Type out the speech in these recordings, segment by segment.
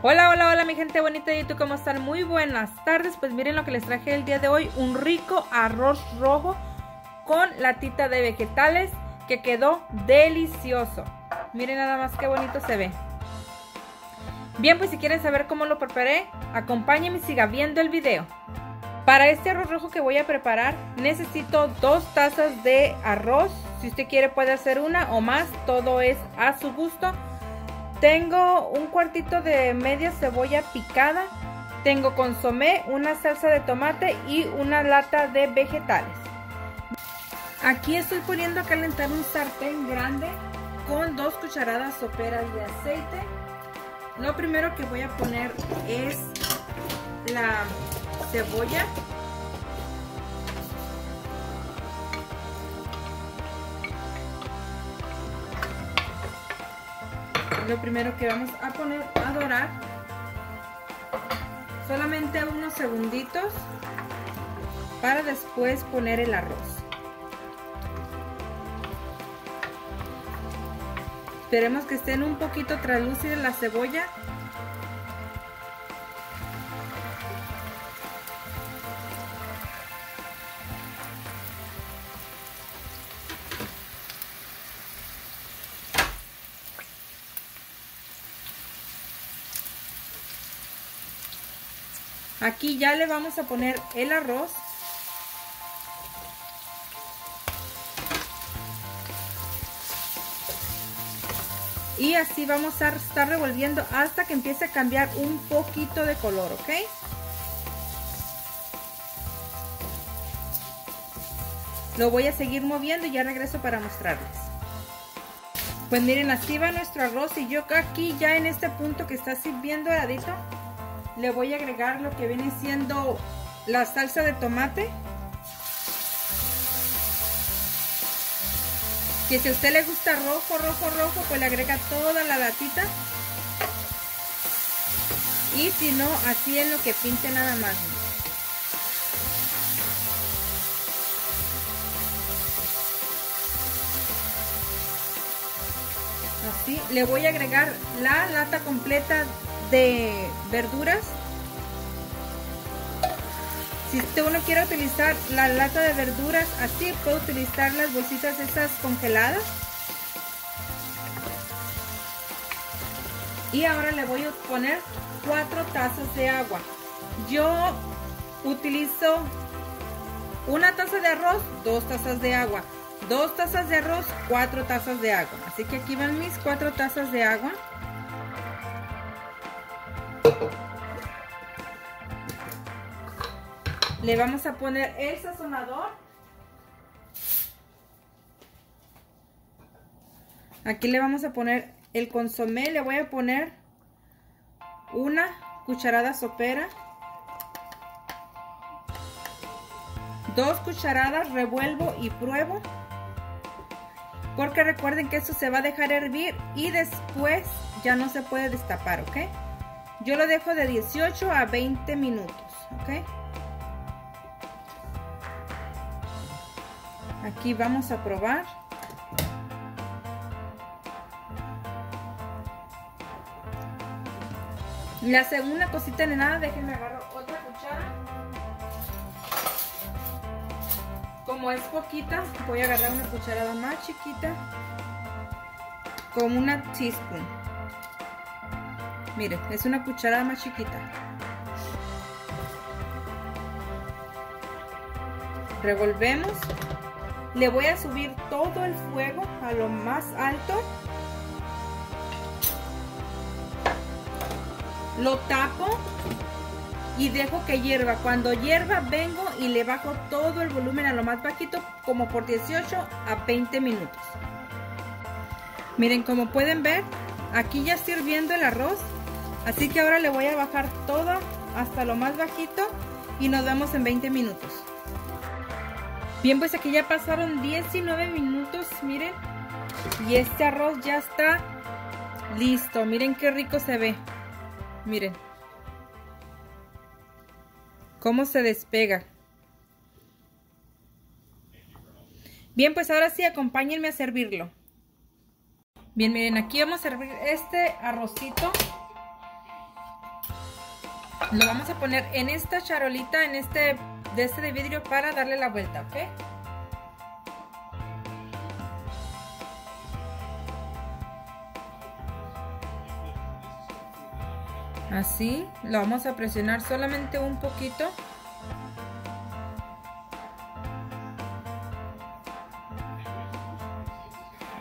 Hola, hola, hola mi gente bonita de YouTube, ¿cómo están? Muy buenas tardes, pues miren lo que les traje el día de hoy, un rico arroz rojo con latita de vegetales que quedó delicioso. Miren nada más qué bonito se ve. Bien, pues si quieren saber cómo lo preparé, acompáñenme y siga viendo el video. Para este arroz rojo que voy a preparar, necesito dos tazas de arroz. Si usted quiere puede hacer una o más, todo es a su gusto. Tengo un cuartito de media cebolla picada. Tengo consomé, una salsa de tomate y una lata de vegetales. Aquí estoy poniendo a calentar un sartén grande con dos cucharadas soperas de aceite. Lo primero que voy a poner es la cebolla. Lo primero que vamos a poner a dorar solamente unos segunditos para después poner el arroz. Esperemos que estén un poquito translúcida la cebolla Aquí ya le vamos a poner el arroz. Y así vamos a estar revolviendo hasta que empiece a cambiar un poquito de color, ¿ok? Lo voy a seguir moviendo y ya regreso para mostrarles. Pues miren, así va nuestro arroz y yo aquí ya en este punto que está sirviendo doradito, le voy a agregar lo que viene siendo la salsa de tomate. Que si a usted le gusta rojo, rojo, rojo, pues le agrega toda la latita. Y si no, así es lo que pinte nada más. Así, le voy a agregar la lata completa de verduras. Si usted uno quiere utilizar la lata de verduras así, puede utilizar las bolsitas estas congeladas. Y ahora le voy a poner cuatro tazas de agua. Yo utilizo una taza de arroz, dos tazas de agua. Dos tazas de arroz, cuatro tazas de agua. Así que aquí van mis cuatro tazas de agua. Le vamos a poner el sazonador. Aquí le vamos a poner el consomé. Le voy a poner una cucharada sopera. Dos cucharadas, revuelvo y pruebo. Porque recuerden que esto se va a dejar hervir y después ya no se puede destapar, ¿ok? Yo lo dejo de 18 a 20 minutos, ¿ok? Aquí vamos a probar. La segunda cosita de nada, déjenme agarrar otra cuchara. Como es poquita, voy a agarrar una cucharada más chiquita. Con una teaspoon. Miren, es una cucharada más chiquita. Revolvemos. Le voy a subir todo el fuego a lo más alto. Lo tapo y dejo que hierva. Cuando hierva vengo y le bajo todo el volumen a lo más bajito como por 18 a 20 minutos. Miren, como pueden ver, aquí ya está hirviendo el arroz. Así que ahora le voy a bajar todo hasta lo más bajito y nos vemos en 20 minutos. Bien, pues aquí ya pasaron 19 minutos, miren. Y este arroz ya está listo. Miren qué rico se ve. Miren. Cómo se despega. Bien, pues ahora sí, acompáñenme a servirlo. Bien, miren, aquí vamos a servir este arrocito. Lo vamos a poner en esta charolita, en este de este de vidrio para darle la vuelta, ¿ok? Así, lo vamos a presionar solamente un poquito.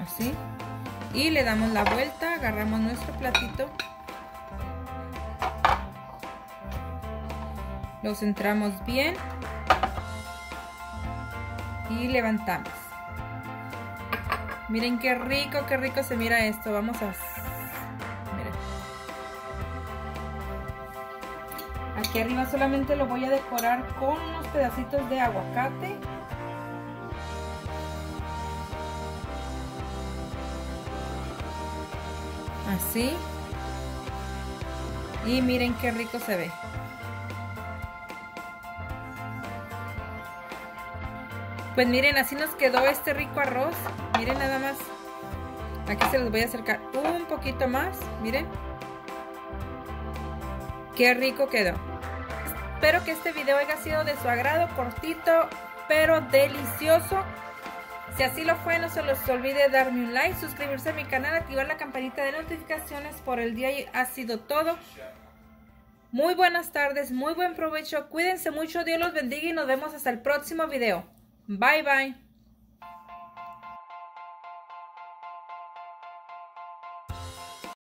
Así. Y le damos la vuelta, agarramos nuestro platito. Lo centramos bien. Y levantamos. Miren qué rico, qué rico se mira esto. Vamos a Aquí arriba solamente lo voy a decorar con unos pedacitos de aguacate. Así. Y miren qué rico se ve. Pues miren, así nos quedó este rico arroz. Miren nada más. Aquí se los voy a acercar un poquito más. Miren. Qué rico quedó. Espero que este video haya sido de su agrado, cortito, pero delicioso. Si así lo fue, no se les olvide darme un like, suscribirse a mi canal, activar la campanita de notificaciones por el día y ha sido todo. Muy buenas tardes, muy buen provecho, cuídense mucho, Dios los bendiga y nos vemos hasta el próximo video. Bye bye.